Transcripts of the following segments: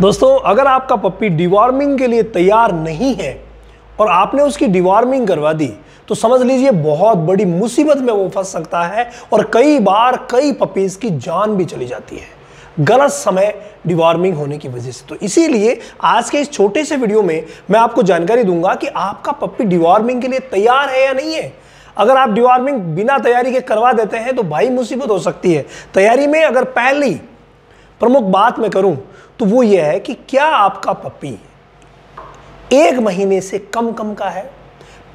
दोस्तों, अगर आपका पप्पी डिवॉर्मिंग के लिए तैयार नहीं है और आपने उसकी डिवॉर्मिंग करवा दी तो समझ लीजिए बहुत बड़ी मुसीबत में वो फंस सकता है और कई बार कई पपीज की जान भी चली जाती है। गलत समय डिवॉर्मिंग होने की वजह से। तो इसीलिए आज के इस छोटे से वीडियो में मैं आपको जानकारी दूँगा कि आपका पप्पी डिवॉर्मिंग के लिए तैयार है या नहीं है। अगर आप डिवॉर्मिंग बिना तैयारी के करवा देते हैं तो भाई मुसीबत हो सकती है। तैयारी में अगर पहली प्रमुख बात मैं करूँ तो वो ये है कि क्या आपका पप्पी एक महीने से कम कम का है,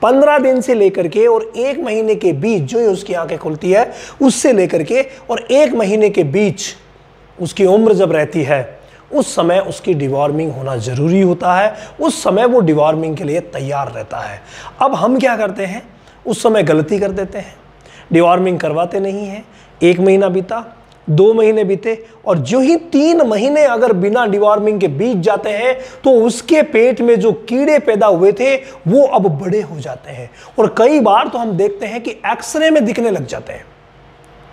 पंद्रह दिन से लेकर के और एक महीने के बीच जो ही उसकी आँखें खुलती है, उससे लेकर के और एक महीने के बीच उसकी उम्र जब रहती है, उस समय उसकी डिवॉर्मिंग होना ज़रूरी होता है, उस समय वो डिवॉर्मिंग के लिए तैयार रहता है। अब हम क्या करते हैं? उस समय गलती कर देते हैं। डिवॉर्मिंग करवाते नहीं हैं। एक महीना बीता दो महीने बीते और जो ही तीन महीने अगर बिना डिवॉर्मिंग के बीत जाते हैं तो उसके पेट में जो कीड़े पैदा हुए थे, वो अब बड़े हो जाते हैं। और कई बार तो हम देखते हैं कि एक्सरे में दिखने लग जाते हैं।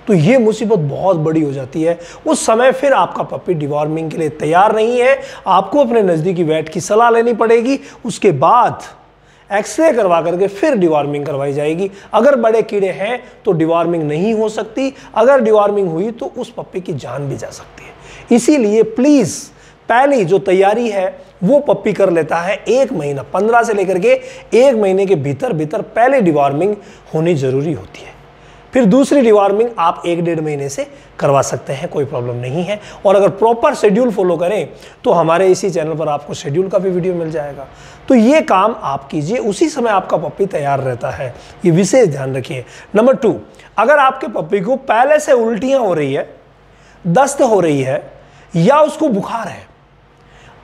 तो ये मुसीबत बहुत बड़ी हो जाती है। उस समय फिर आपका पपी डिवॉर्मिंग के लिए तैयार नहीं है। आपको अपने नज़दीकी वैट की सलाह लेनी पड़ेगी। उसके बाद एक्सरे करवा करके फिर डिवॉर्मिंग करवाई जाएगी। अगर बड़े कीड़े हैं तो डिवॉर्मिंग नहीं हो सकती। अगर डिवॉर्मिंग हुई तो उस पप्पी की जान भी जा सकती है। इसीलिए प्लीज़ पहली जो तैयारी है, वो पप्पी कर लेता है एक महीना, पंद्रह से लेकर के एक महीने के भीतर भीतर पहले डिवॉर्मिंग होनी ज़रूरी होती है। फिर दूसरी डिवॉर्मिंग आप एक डेढ़ महीने से करवा सकते हैं, कोई प्रॉब्लम नहीं है। और अगर प्रॉपर शेड्यूल फॉलो करें तो हमारे इसी चैनल पर आपको शेड्यूल का भी वीडियो मिल जाएगा। तो ये काम आप कीजिए, उसी समय आपका पप्पी तैयार रहता है। ये विशेष ध्यान रखिए। नंबर टू अगर आपके पप्पी को पहले से उल्टियाँ हो रही है, दस्त हो रही है, या उसको बुखार है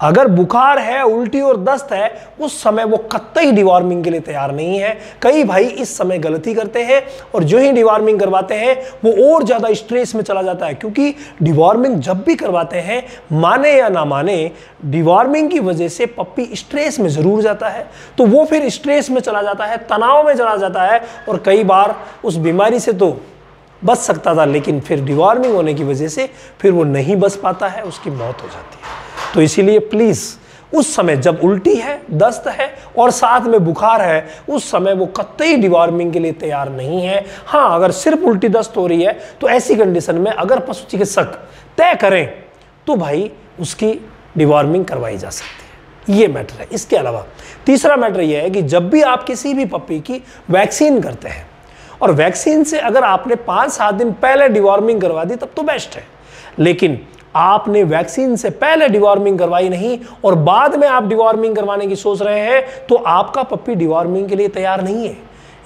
अगर बुखार है, उल्टी और दस्त है, उस समय वो कतई डिवॉर्मिंग के लिए तैयार नहीं है। कई भाई इस समय गलती करते हैं और जो ही डिवॉर्मिंग करवाते हैं, वो और ज़्यादा स्ट्रेस में चला जाता है। क्योंकि डिवॉर्मिंग जब भी करवाते हैं, माने या ना माने डिवॉर्मिंग की वजह से पप्पी स्ट्रेस में ज़रूर जाता है। तो वो फिर स्ट्रेस में चला जाता है, तनाव में चला जाता है और कई बार उस बीमारी से तो बच सकता था, लेकिन फिर डिवॉर्मिंग होने की वजह से फिर वो नहीं बच पाता है, उसकी मौत हो जाती है। तो इसीलिए प्लीज़ उस समय जब उल्टी है, दस्त है और साथ में बुखार है, उस समय वो कतई डिवॉर्मिंग के लिए तैयार नहीं है। हाँ अगर सिर्फ़ उल्टी दस्त हो रही है तो ऐसी कंडीशन में अगर पशु चिकित्सक तय करें तो भाई उसकी डिवॉर्मिंग करवाई जा सकती है। ये मैटर है। इसके अलावा तीसरा मैटर यह है कि जब भी आप किसी भी पप्पी की वैक्सीन करते हैं और वैक्सीन से अगर आपने पाँच सात दिन पहले डिवॉर्मिंग करवा दी, तब तो बेस्ट है। लेकिन आपने वैक्सीन से पहले डिवॉर्मिंग करवाई नहीं और बाद में आप डिवॉर्मिंग करवाने की सोच रहे हैं तो आपका पप्पी डिवॉर्मिंग के लिए तैयार नहीं है।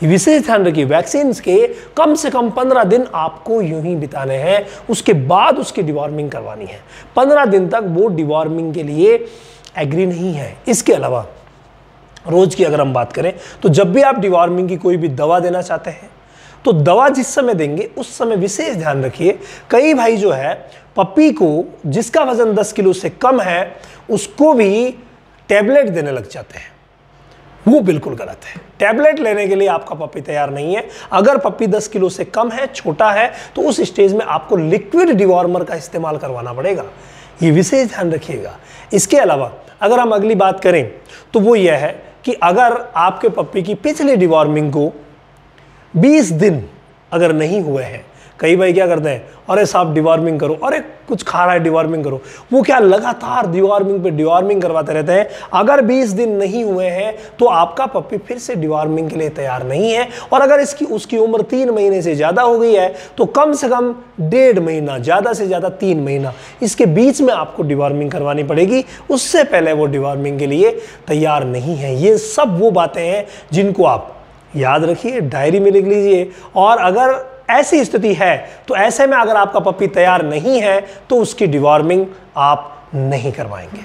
विशेष ध्यान रखिए वैक्सीन के कम से कम पंद्रह दिन आपको यूँ ही बिताने हैं, उसके बाद उसकी डिवॉर्मिंग करवानी है। पंद्रह दिन तक वो डिवॉर्मिंग के लिए एग्री नहीं है। इसके अलावा, रोज की अगर हम बात करें तो जब भी आप डिवॉर्मिंग की कोई भी दवा देना चाहते हैं तो दवा जिस समय देंगे, उस समय विशेष ध्यान रखिए, कई भाई जो है, पपी को, जिसका वज़न 10 किलो से कम है, उसको भी टैबलेट देने लग जाते हैं। वो बिल्कुल गलत है। टैबलेट लेने के लिए आपका पपी तैयार नहीं है। अगर पपी 10 किलो से कम है, छोटा है तो उस स्टेज में आपको लिक्विड डिवॉर्मर का इस्तेमाल करवाना पड़ेगा। ये विशेष ध्यान रखिएगा। इसके अलावा, अगर हम अगली बात करें तो वो यह है कि अगर आपके पप्पी की पिछली डिवॉर्मिंग को 20 दिन अगर नहीं हुए हैं, कई भाई क्या करते हैं, अरे साहब डिवॉर्मिंग करो, अरे कुछ खा रहा है डिवॉर्मिंग करो। वो क्या लगातार डिवॉर्मिंग पे डिवॉर्मिंग करवाते रहते हैं? अगर 20 दिन नहीं हुए हैं तो आपका पप्पी फिर से डिवॉर्मिंग के लिए तैयार नहीं है। और अगर इसकी, उसकी उम्र तीन महीने से ज़्यादा हो गई है तो कम से कम डेढ़ महीना, ज़्यादा से ज़्यादा तीन महीना, इसके बीच में आपको डिवॉर्मिंग करवानी पड़ेगी। उससे पहले वो डिवॉर्मिंग के लिए तैयार नहीं है। ये सब वो बातें हैं जिनको आप याद रखिए डायरी में लिख लीजिए। और अगर ऐसी स्थिति है तो ऐसे में अगर आपका पप्पी तैयार नहीं है तो उसकी डिवॉर्मिंग आप नहीं करवाएँगे।